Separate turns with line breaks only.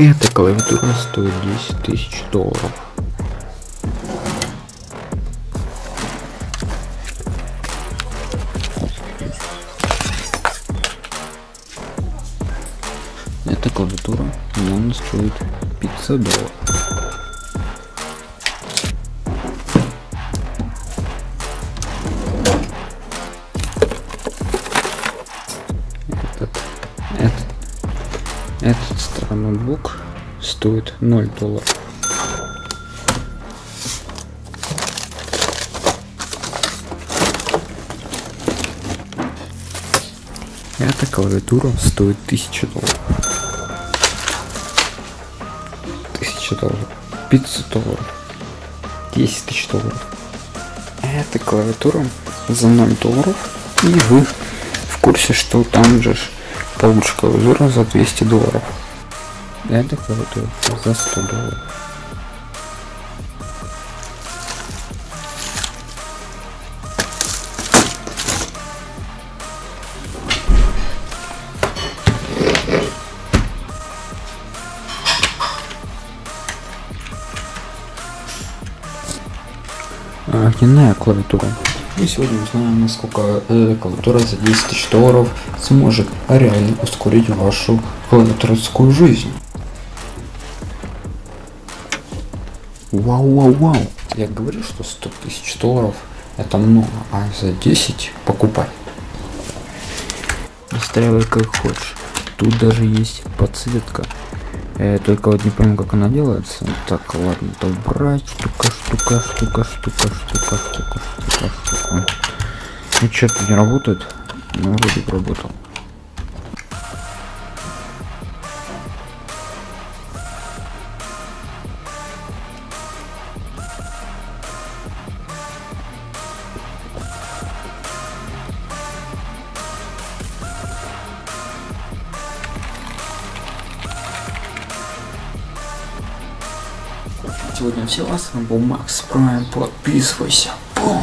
Эта клавиатура стоит 10 тысяч долларов. Эта клавиатура явно стоит 500 долларов. Этот, старый ноутбук стоит 0 долларов. Эта клавиатура стоит 1000 долларов. 1000 долларов. 500 долларов. 10 тысяч долларов. Эта клавиатура за 0 долларов. И вы в курсе, что там же получше клавиатура за 200 долларов. Эта клавиатура за 100 долларов. Иная клавиатура. И сегодня узнаем, насколько э, клавиатура за 10 тысяч долларов сможет реально ускорить вашу клавиатурскую жизнь. Вау, вау, вау. Я говорю, что 100 тысяч долларов это много, а за 10 покупай. Настраивай как хочешь. Тут даже есть подсветка. Э, только вот не помню, как она делается. Так, ладно, то брать. Штука, штука, штука, штука, штука, штука, штука, штука. Ну что-то не работает. Ну, вроде работал. Сегодня все, с вами был Макс Прайм, подписывайся. Бум.